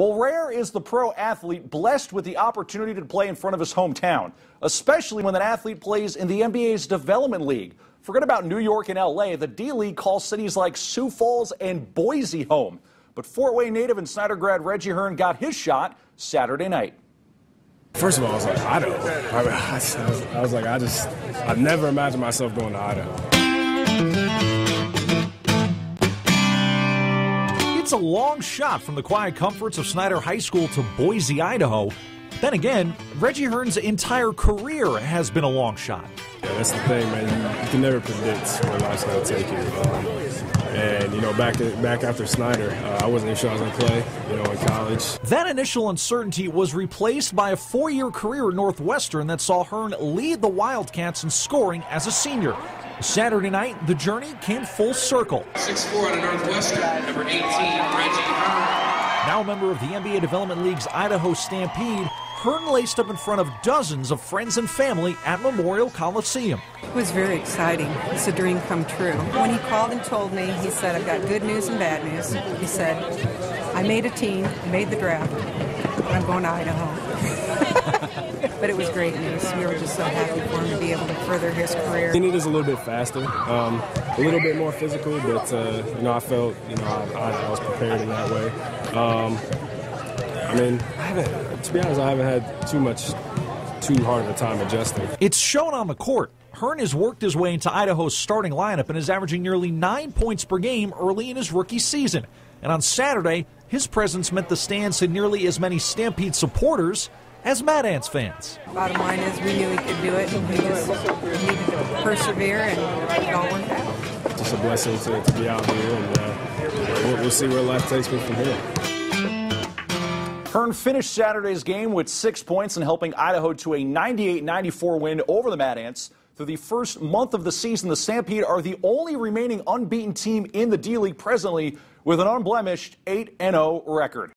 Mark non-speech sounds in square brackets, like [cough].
Well, Rare is the pro athlete blessed with the opportunity to play in front of his hometown, especially when that athlete plays in the NBA's Development League. Forget about New York and LA. The D League calls cities like Sioux Falls and Boise home. But Fort Wayne native and Snider grad Reggie Hearn got his shot Saturday night. First of all, I was like, Idaho. I, mean, I, was, I was like, I just, I never imagined myself going to Idaho. A long shot from the quiet comforts of Snider High School to Boise, Idaho. Then again, Reggie Hearn's entire career has been a long shot. Yeah, that's the thing, man. You, can never predict where life's going to take you. And you know, back back after Snider, uh, I wasn't even sure I was going to play. You know, in college. That initial uncertainty was replaced by a four-year career at Northwestern that saw Hearn lead the Wildcats in scoring as a senior. Saturday night, the journey came full circle. 6'4 out of Northwestern, number 18, Reggie Hearn. Now a member of the NBA Development League's Idaho Stampede, Hearn laced up in front of dozens of friends and family at Memorial Coliseum. It was very exciting. It's a dream come true. When he called and told me, he said, I've got good news and bad news. He said, I made a team, made the draft, I'm going to Idaho. [laughs] but it was great news. We were just so happy for him to be able to further his career. He needed a little bit faster, um, a little bit more physical, but uh, you know I felt you know I, I, was prepared in that way. Um, I mean, I haven't to be honest, I haven't had too much too hard of a time adjusting. It's shown on the court. Hearn has worked his way into Idaho's starting lineup and is averaging nearly nine points per game early in his rookie season. And on Saturday, his presence meant the stands had nearly as many Stampede supporters as Mad Ants fans. Bottom line is we knew we could do it, and we just needed to persevere, and it all worked out. Just a blessing to, to be out here, and uh, we'll, we'll see where life takes me from here. Hearn finished Saturday's game with six points and helping Idaho to a 98-94 win over the Mad Ants. Through the first month of the season, the Stampede are the only remaining unbeaten team in the D League presently with an unblemished 8-0 record.